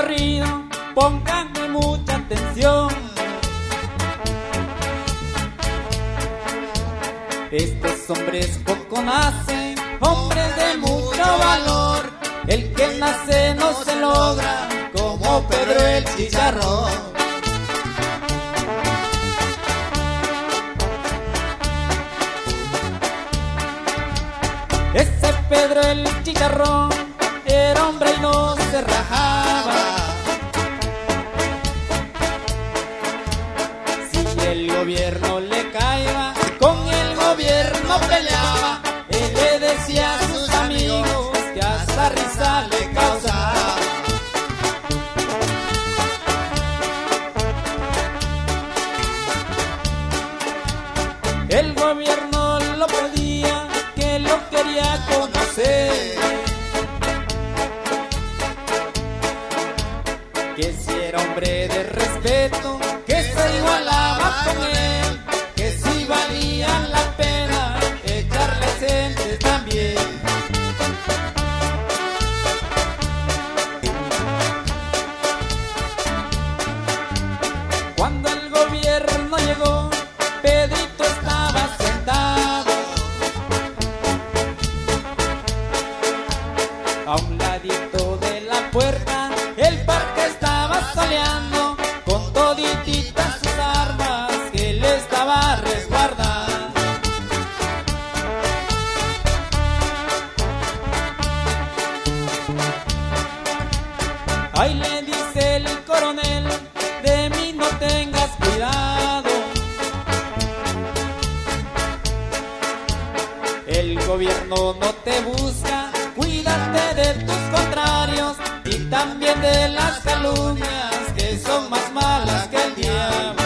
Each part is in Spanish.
corrido, pónganme mucha atención. Estos hombres poco nacen, hombres de mucho valor. El que nace no se logra, como Pedro el chicharrón. Ese Pedro el chicharrón era hombre y no se rajaba. Si el gobierno le caía, con el gobierno peleaba. Él le decía a sus amigos que hasta risa le causaba. El gobierno lo pedía, que lo quería conocer. Que si era hombre de respeto, que se igualaba con él. Que si valía la pena Ahí le dice el coronel, de mí no tengas cuidado. El gobierno no te busca, cuídate de tus contrarios y también de las calumnias que son más malas que el diablo.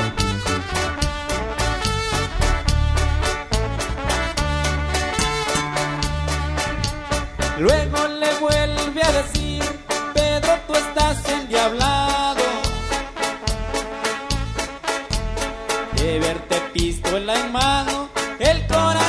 Luego le vuelve a decir, tú estás endiablado. De verte pistola en mano, el corazón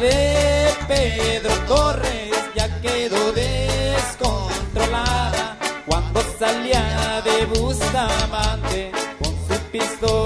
de Pedro Torres ya quedó descontrolada cuando salía de Bustamante con su pistola.